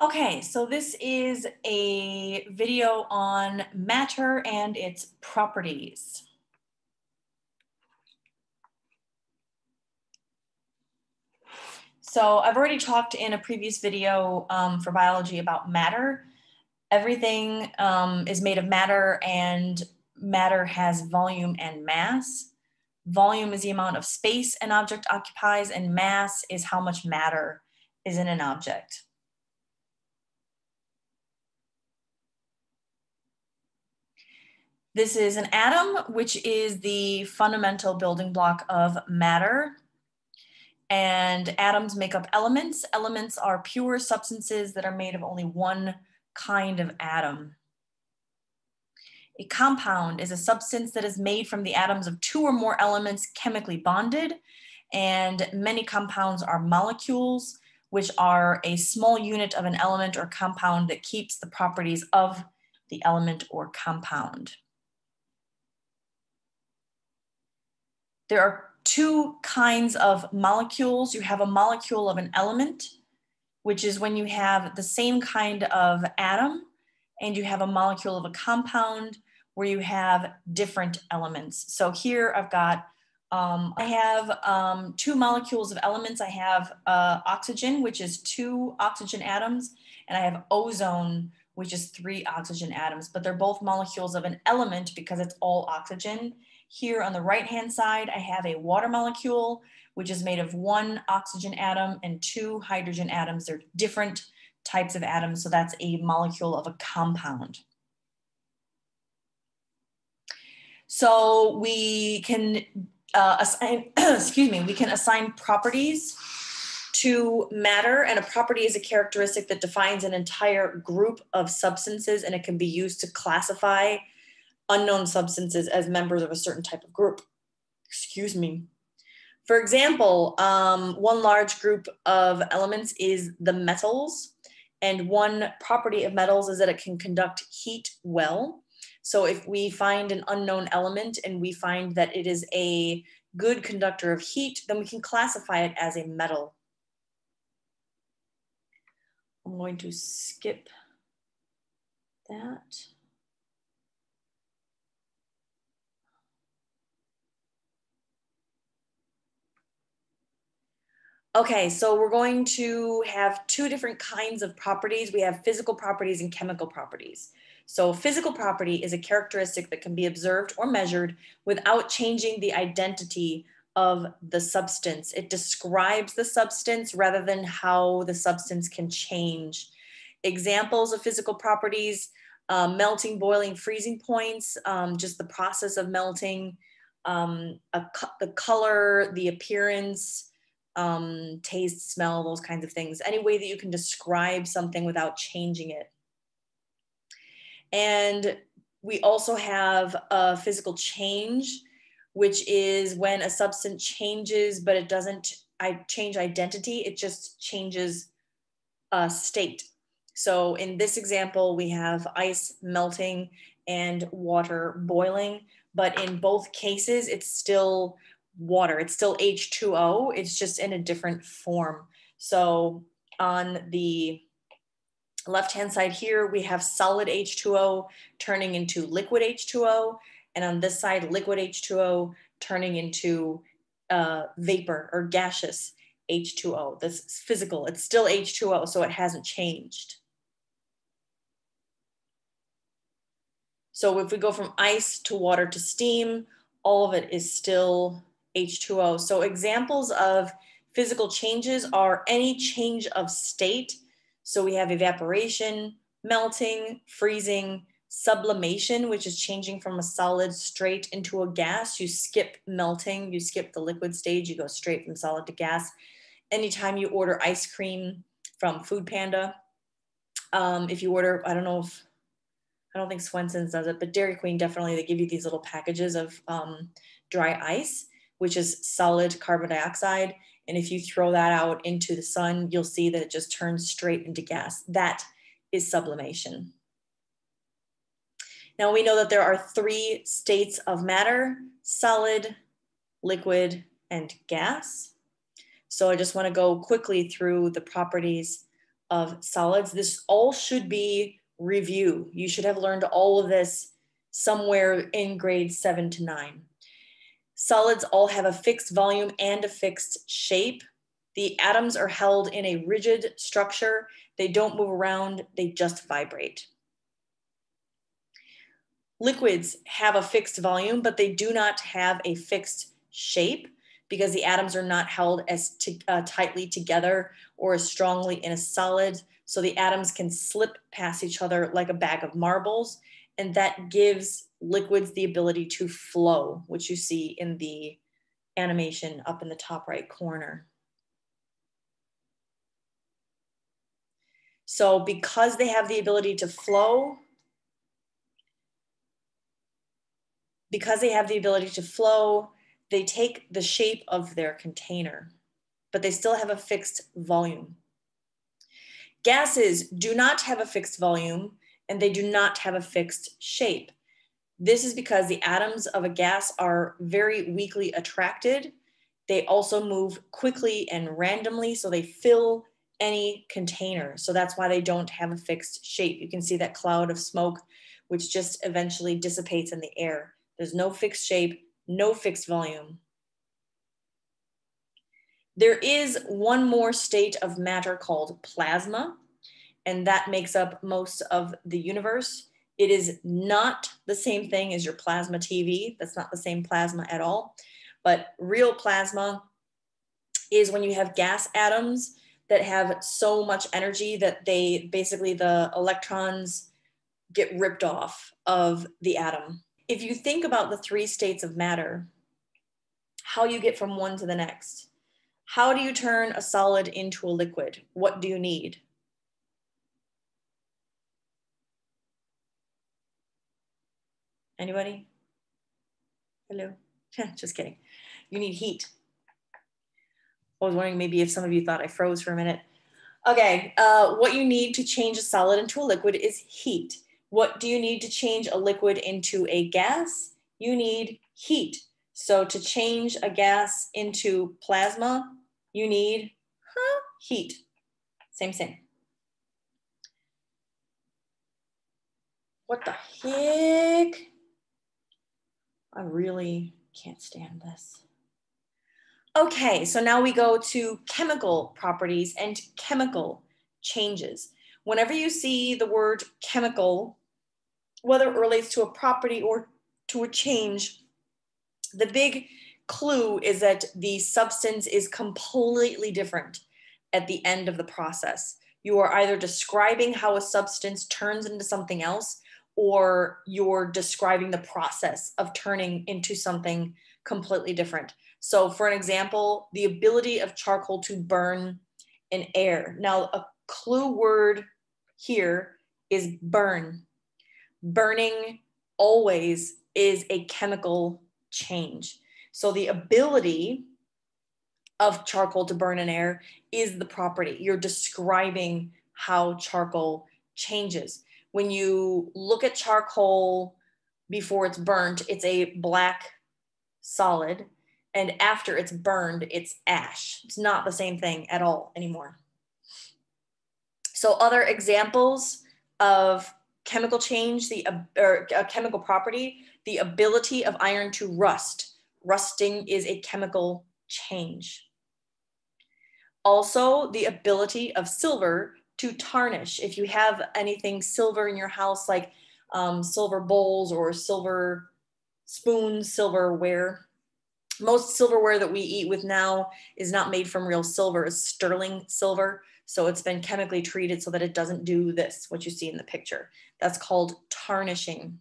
Okay, so this is a video on matter and its properties. So I've already talked in a previous video um, for biology about matter. Everything um, is made of matter and matter has volume and mass. Volume is the amount of space an object occupies and mass is how much matter is in an object. This is an atom, which is the fundamental building block of matter. And atoms make up elements. Elements are pure substances that are made of only one kind of atom. A compound is a substance that is made from the atoms of two or more elements chemically bonded. And many compounds are molecules, which are a small unit of an element or compound that keeps the properties of the element or compound. There are two kinds of molecules. You have a molecule of an element, which is when you have the same kind of atom, and you have a molecule of a compound where you have different elements. So here I've got, um, I have um, two molecules of elements. I have uh, oxygen, which is two oxygen atoms, and I have ozone, which is three oxygen atoms, but they're both molecules of an element because it's all oxygen. Here on the right-hand side, I have a water molecule, which is made of one oxygen atom and two hydrogen atoms. They're different types of atoms, so that's a molecule of a compound. So we can uh, assign, excuse me, we can assign properties to matter and a property is a characteristic that defines an entire group of substances and it can be used to classify unknown substances as members of a certain type of group. Excuse me. For example, um, one large group of elements is the metals. And one property of metals is that it can conduct heat well. So if we find an unknown element and we find that it is a good conductor of heat, then we can classify it as a metal. I'm going to skip that. Okay, so we're going to have two different kinds of properties. We have physical properties and chemical properties. So physical property is a characteristic that can be observed or measured without changing the identity of the substance. It describes the substance rather than how the substance can change. Examples of physical properties, uh, melting, boiling, freezing points, um, just the process of melting, um, the color, the appearance, um, taste, smell, those kinds of things. Any way that you can describe something without changing it. And we also have a physical change, which is when a substance changes, but it doesn't I change identity, it just changes a state. So in this example, we have ice melting and water boiling, but in both cases, it's still water. It's still H2O, it's just in a different form. So on the left hand side here, we have solid H2O turning into liquid H2O. And on this side, liquid H2O turning into uh, vapor or gaseous H2O. That's physical. It's still H2O, so it hasn't changed. So if we go from ice to water to steam, all of it is still H2O. So examples of physical changes are any change of state. So we have evaporation, melting, freezing, sublimation, which is changing from a solid straight into a gas. You skip melting, you skip the liquid stage, you go straight from solid to gas. Anytime you order ice cream from Food Panda, um, if you order, I don't know if, I don't think Swensen's does it, but Dairy Queen definitely, they give you these little packages of um, dry ice which is solid carbon dioxide. And if you throw that out into the sun, you'll see that it just turns straight into gas. That is sublimation. Now we know that there are three states of matter, solid, liquid, and gas. So I just wanna go quickly through the properties of solids. This all should be review. You should have learned all of this somewhere in grade seven to nine. Solids all have a fixed volume and a fixed shape. The atoms are held in a rigid structure. They don't move around, they just vibrate. Liquids have a fixed volume, but they do not have a fixed shape because the atoms are not held as uh, tightly together or as strongly in a solid. So the atoms can slip past each other like a bag of marbles. And that gives liquids the ability to flow, which you see in the animation up in the top right corner. So because they have the ability to flow, because they have the ability to flow, they take the shape of their container, but they still have a fixed volume. Gases do not have a fixed volume and they do not have a fixed shape. This is because the atoms of a gas are very weakly attracted. They also move quickly and randomly, so they fill any container. So that's why they don't have a fixed shape. You can see that cloud of smoke, which just eventually dissipates in the air. There's no fixed shape, no fixed volume. There is one more state of matter called plasma, and that makes up most of the universe. It is not the same thing as your plasma TV. That's not the same plasma at all. But real plasma is when you have gas atoms that have so much energy that they basically the electrons get ripped off of the atom if you think about the three states of matter, how you get from one to the next, how do you turn a solid into a liquid? What do you need? Anybody? Hello? Just kidding. You need heat. I was wondering maybe if some of you thought I froze for a minute. Okay, uh, what you need to change a solid into a liquid is heat. What do you need to change a liquid into a gas? You need heat. So to change a gas into plasma, you need huh, heat. Same thing. What the heck? I really can't stand this. Okay, so now we go to chemical properties and chemical changes. Whenever you see the word chemical whether it relates to a property or to a change, the big clue is that the substance is completely different at the end of the process. You are either describing how a substance turns into something else, or you're describing the process of turning into something completely different. So, for an example, the ability of charcoal to burn in air. Now, a clue word here is burn burning always is a chemical change. So the ability of charcoal to burn in air is the property. You're describing how charcoal changes. When you look at charcoal before it's burnt, it's a black solid. And after it's burned, it's ash. It's not the same thing at all anymore. So, other examples of chemical change, the or a chemical property, the ability of iron to rust. Rusting is a chemical change. Also, the ability of silver to tarnish. If you have anything silver in your house, like um, silver bowls or silver spoons, silverware, most silverware that we eat with now is not made from real silver, it's sterling silver. So it's been chemically treated so that it doesn't do this, what you see in the picture. That's called tarnishing.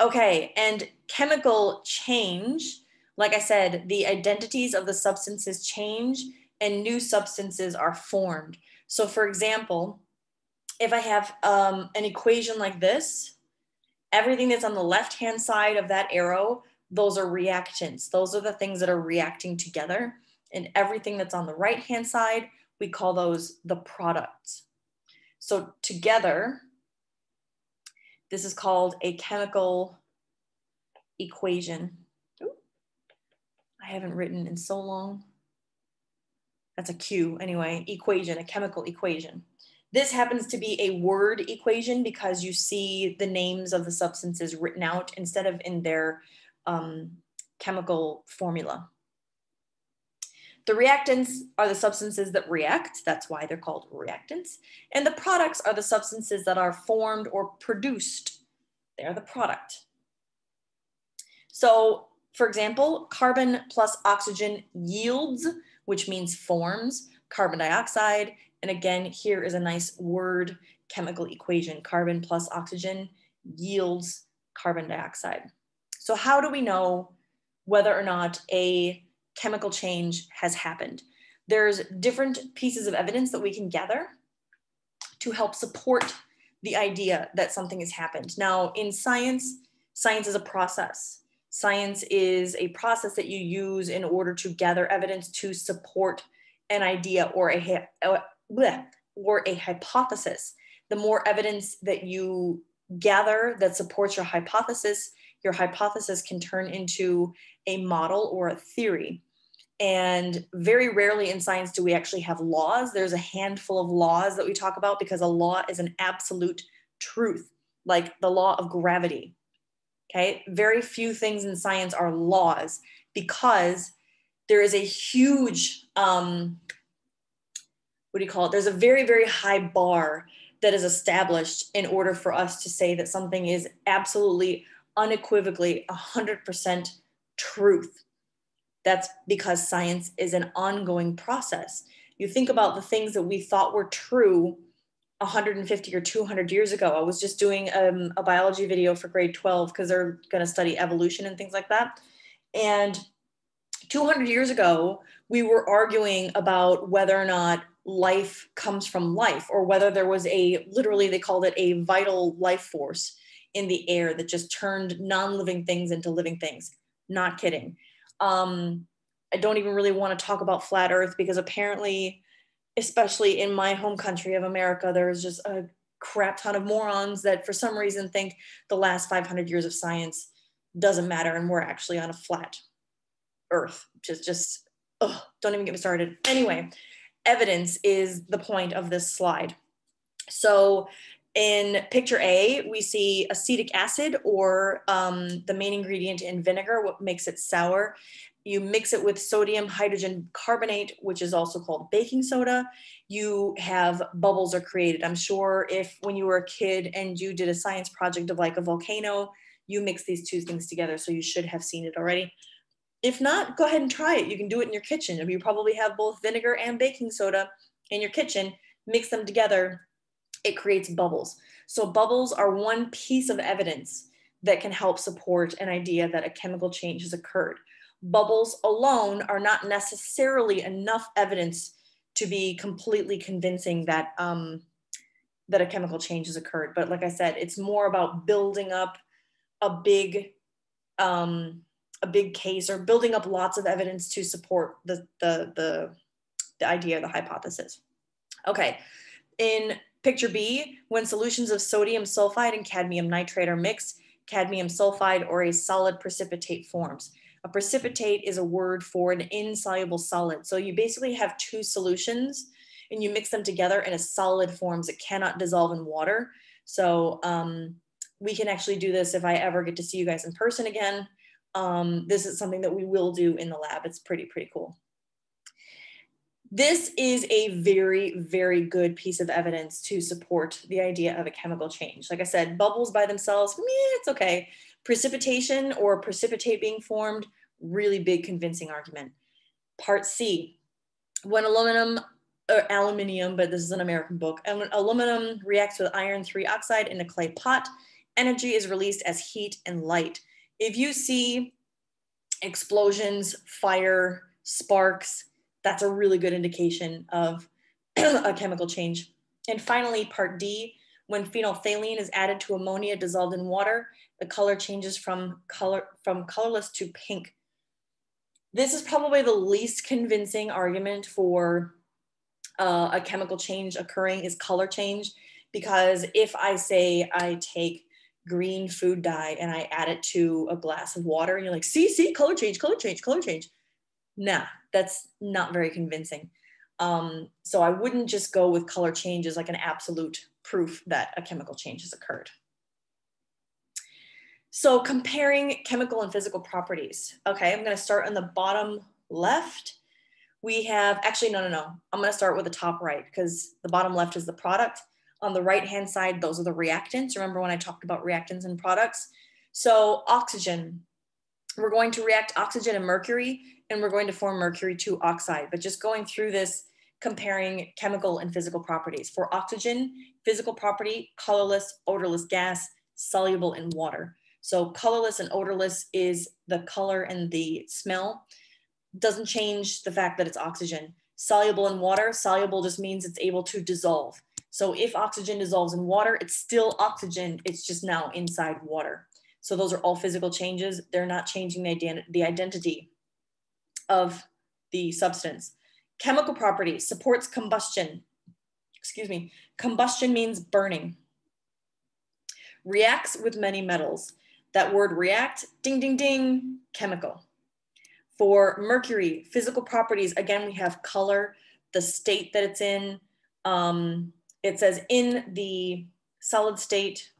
Okay, and chemical change, like I said, the identities of the substances change and new substances are formed. So for example, if I have um, an equation like this, everything that's on the left-hand side of that arrow, those are reactants. Those are the things that are reacting together and everything that's on the right hand side, we call those the products. So together, this is called a chemical equation. Ooh, I haven't written in so long. That's a Q anyway, equation, a chemical equation. This happens to be a word equation because you see the names of the substances written out instead of in their um, chemical formula. The reactants are the substances that react. That's why they're called reactants. And the products are the substances that are formed or produced. They're the product. So for example, carbon plus oxygen yields, which means forms, carbon dioxide. And again, here is a nice word chemical equation. Carbon plus oxygen yields carbon dioxide. So how do we know whether or not a chemical change has happened? There's different pieces of evidence that we can gather to help support the idea that something has happened. Now, in science, science is a process. Science is a process that you use in order to gather evidence to support an idea or a, or a hypothesis. The more evidence that you gather that supports your hypothesis, your hypothesis can turn into a model or a theory. And very rarely in science do we actually have laws. There's a handful of laws that we talk about because a law is an absolute truth, like the law of gravity. Okay, very few things in science are laws because there is a huge, um, what do you call it? There's a very, very high bar that is established in order for us to say that something is absolutely, unequivocally 100% truth. That's because science is an ongoing process. You think about the things that we thought were true 150 or 200 years ago. I was just doing um, a biology video for grade 12 because they're going to study evolution and things like that. And 200 years ago, we were arguing about whether or not life comes from life or whether there was a literally, they called it a vital life force in the air that just turned non living things into living things. Not kidding. Um, I don't even really want to talk about flat earth because apparently especially in my home country of America, there's just a crap ton of morons that for some reason think the last 500 years of science doesn't matter and we're actually on a flat earth. Just, just, ugh, don't even get me started. Anyway, evidence is the point of this slide. So in picture A, we see acetic acid or um, the main ingredient in vinegar, what makes it sour you mix it with sodium hydrogen carbonate, which is also called baking soda, you have bubbles are created. I'm sure if when you were a kid and you did a science project of like a volcano, you mix these two things together. So you should have seen it already. If not, go ahead and try it. You can do it in your kitchen. You probably have both vinegar and baking soda in your kitchen, mix them together, it creates bubbles. So bubbles are one piece of evidence that can help support an idea that a chemical change has occurred bubbles alone are not necessarily enough evidence to be completely convincing that um, that a chemical change has occurred. But like I said, it's more about building up a big um, a big case or building up lots of evidence to support the the the, the idea, the hypothesis. Okay, in picture B, when solutions of sodium sulfide and cadmium nitrate are mixed, cadmium sulfide or a solid precipitate forms. A precipitate is a word for an insoluble solid. So you basically have two solutions and you mix them together in a solid forms that cannot dissolve in water. So um, we can actually do this if I ever get to see you guys in person again. Um, this is something that we will do in the lab. It's pretty, pretty cool. This is a very, very good piece of evidence to support the idea of a chemical change. Like I said, bubbles by themselves, meh, it's okay precipitation or precipitate being formed, really big convincing argument. Part C, when aluminum, or aluminium, but this is an American book, and when aluminum reacts with iron 3 oxide in a clay pot, energy is released as heat and light. If you see explosions, fire, sparks, that's a really good indication of a chemical change. And finally, part D, when phenolphthalein is added to ammonia dissolved in water, the color changes from color from colorless to pink. This is probably the least convincing argument for uh, a chemical change occurring is color change because if I say I take green food dye and I add it to a glass of water and you're like, see, see, color change, color change, color change. Nah, that's not very convincing. Um, so I wouldn't just go with color change as like an absolute proof that a chemical change has occurred. So comparing chemical and physical properties. Okay, I'm gonna start on the bottom left. We have, actually, no, no, no. I'm gonna start with the top right because the bottom left is the product. On the right-hand side, those are the reactants. Remember when I talked about reactants and products? So oxygen, we're going to react oxygen and mercury and we're going to form mercury 2 oxide. But just going through this, comparing chemical and physical properties. For oxygen, physical property, colorless, odorless gas, soluble in water. So colorless and odorless is the color and the smell. Doesn't change the fact that it's oxygen. Soluble in water, soluble just means it's able to dissolve. So if oxygen dissolves in water, it's still oxygen, it's just now inside water. So those are all physical changes. They're not changing the, the identity of the substance. Chemical property supports combustion. Excuse me. Combustion means burning. Reacts with many metals. That word react, ding, ding, ding, chemical. For mercury, physical properties, again, we have color, the state that it's in. Um, it says in the solid state,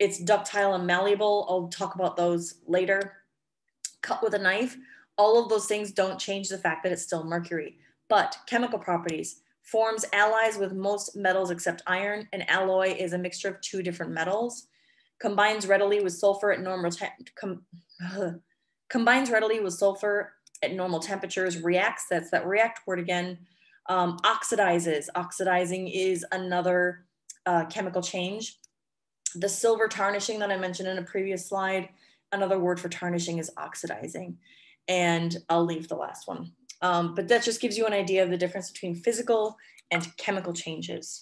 it's ductile and malleable. I'll talk about those later. Cut with a knife. All of those things don't change the fact that it's still mercury. But chemical properties, forms alloys with most metals except iron. An alloy is a mixture of two different metals combines readily with sulfur at normal com combines readily with sulfur at normal temperatures, reacts, that's that react word again, um, oxidizes. Oxidizing is another uh, chemical change. The silver tarnishing that I mentioned in a previous slide, another word for tarnishing is oxidizing. And I'll leave the last one. Um, but that just gives you an idea of the difference between physical and chemical changes.